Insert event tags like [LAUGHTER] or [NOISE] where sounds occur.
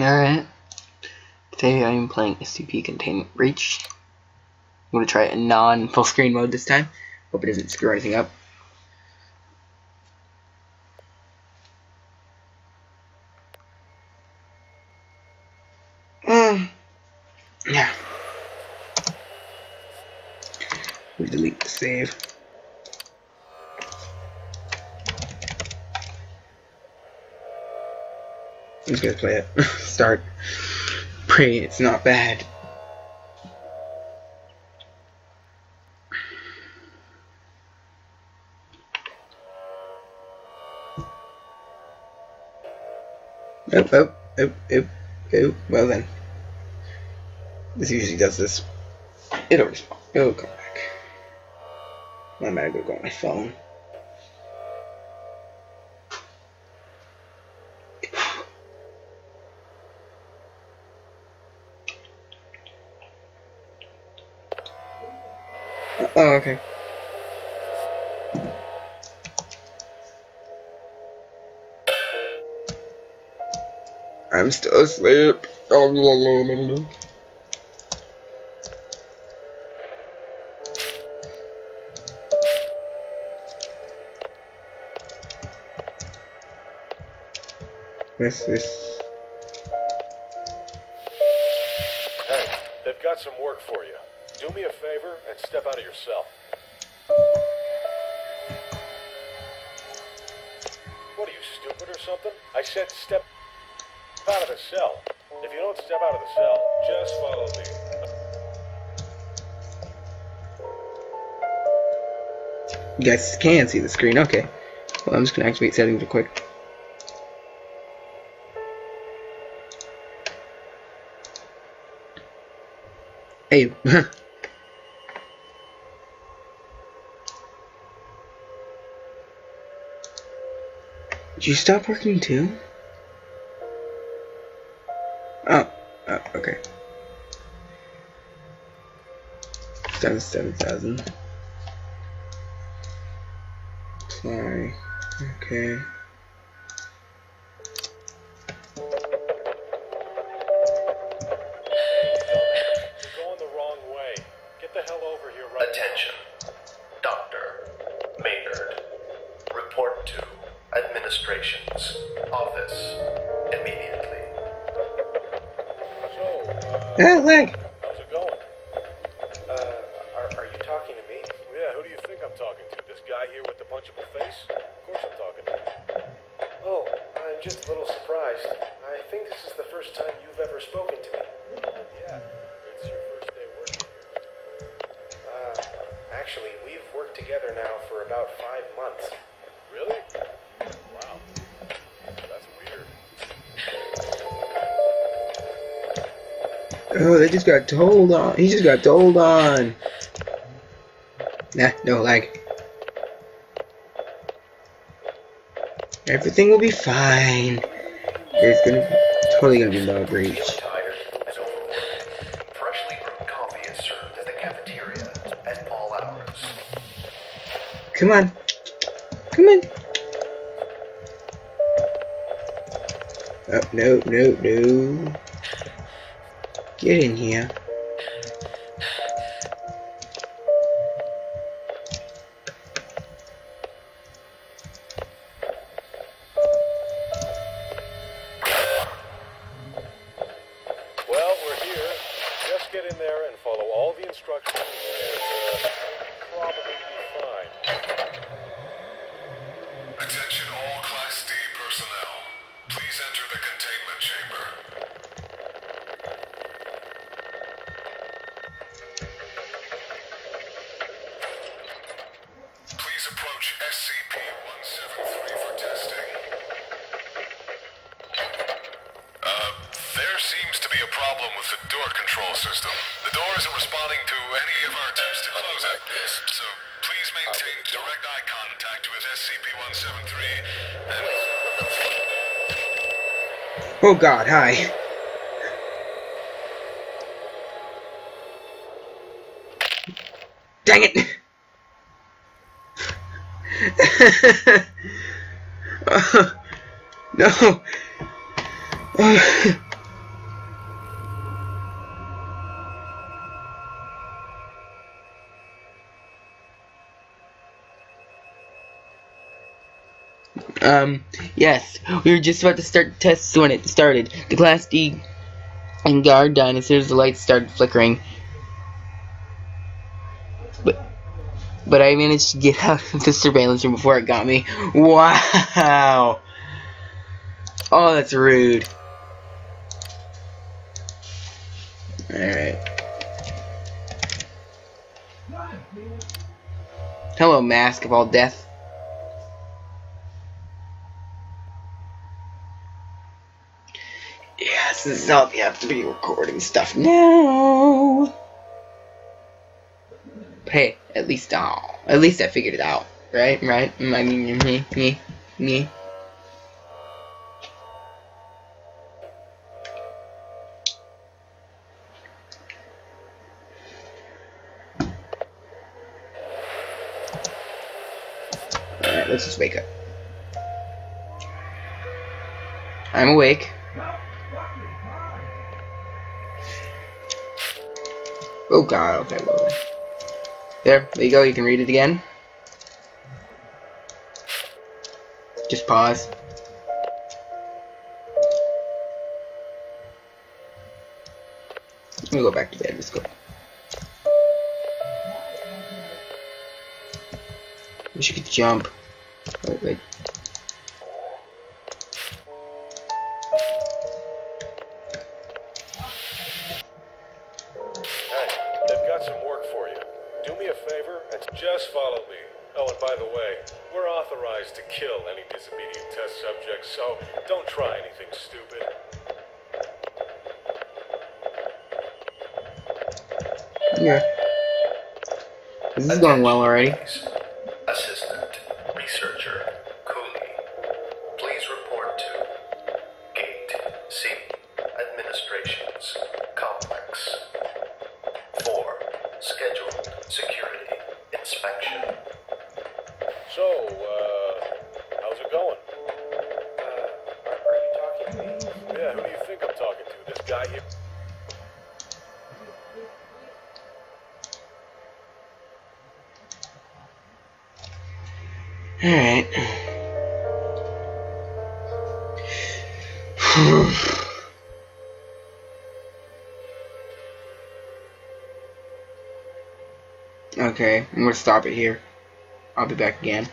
Alright. Today I am playing SCP Containment Breach. I'm going to try it in non-full screen mode this time. Hope it doesn't screw anything up. Mm. Yeah. We delete the save. I'm just gonna play it. [LAUGHS] Start. Pray it's not bad. Oh, oh, oh, oh, oh. Well then. This usually does this. It'll respond. It'll come back. I'm gonna go on my phone. Oh, okay. I'm still asleep. Oh, This is. Hey, they've got some work for you. Do me a favor and step out of your cell. What are you, stupid or something? I said step out of the cell. If you don't step out of the cell, just follow me. You guys can see the screen. Okay. Well, I'm just gonna activate settings real quick. Hey. [LAUGHS] Did you stop working too? Oh, oh okay. Down seven thousand. Apply. Okay. Office immediately. now. So, uh, Ah, lag. how's it going? Uh, are, are you talking to me? Yeah, who do you think I'm talking to? This guy here with the punchable face? Of course I'm talking to him. Oh, I'm just a little surprised. I think this is the first time you've ever spoken to me. Yeah, it's your first day working here. Uh, actually, we've worked together now for about five months. Really? Oh, they just got told on. He just got told on. Nah, no lag. Everything will be fine. There's gonna totally gonna be no breach. Tired and overworked. Freshly brewed coffee is served at the cafeteria at all hours. Come on. Come on. Oh, no, no, no. Get in here. Well, we're here. Just get in there and follow all the instructions, and probably be fine. Attention all Class D personnel. There seems to be a problem with the door control system. The door isn't responding to any of our attempts to close it. So please maintain direct eye contact with SCP-173 and Oh god, hi. Dang it! Oh, [LAUGHS] no! Oh, [SIGHS] [LAUGHS] Um, yes, we were just about to start tests when it started. The Class D and guard died as soon as the lights started flickering. But, but I managed to get [LAUGHS] out of the surveillance room before it got me. Wow! Oh, that's rude. Alright. Hello, Mask of All Death. Is all you have to be recording stuff now. But Hey, at least oh, at least I figured it out, right? Right? Mm, I mean, me, me, me. Alright, let's just wake up. I'm awake. Oh god, okay. There, there you go, you can read it again. Just pause. Let me go back to bed, let's go. Wish you could jump. Wait, wait. Authorized to kill any disobedient test subjects, so don't try anything stupid. Yeah. This is going well already. Guy here? Alright. [SIGHS] okay, I'm gonna stop it here. I'll be back again.